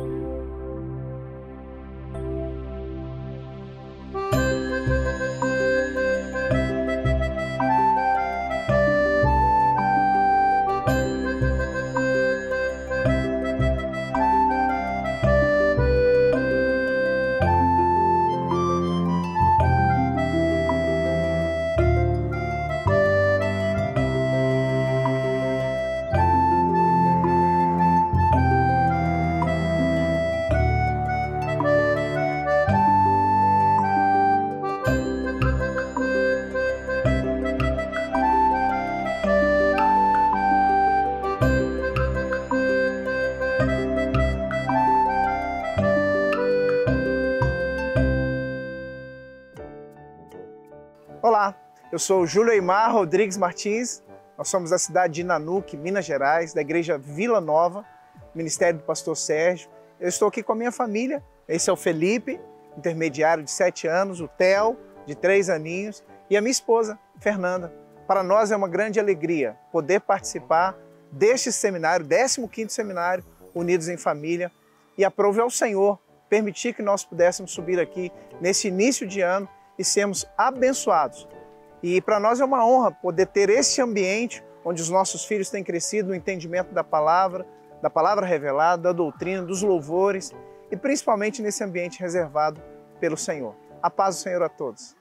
Bye. Olá, eu sou Júlio Eimar Rodrigues Martins, nós somos da cidade de Nanuque, Minas Gerais, da igreja Vila Nova, Ministério do Pastor Sérgio. Eu estou aqui com a minha família, esse é o Felipe, intermediário de sete anos, o Theo, de três aninhos, e a minha esposa, Fernanda. Para nós é uma grande alegria poder participar deste seminário, 15º seminário, Unidos em Família, e aprove ao Senhor permitir que nós pudéssemos subir aqui nesse início de ano e sermos abençoados. E para nós é uma honra poder ter esse ambiente onde os nossos filhos têm crescido no entendimento da palavra, da palavra revelada, da doutrina, dos louvores e principalmente nesse ambiente reservado pelo Senhor. A paz do Senhor a todos.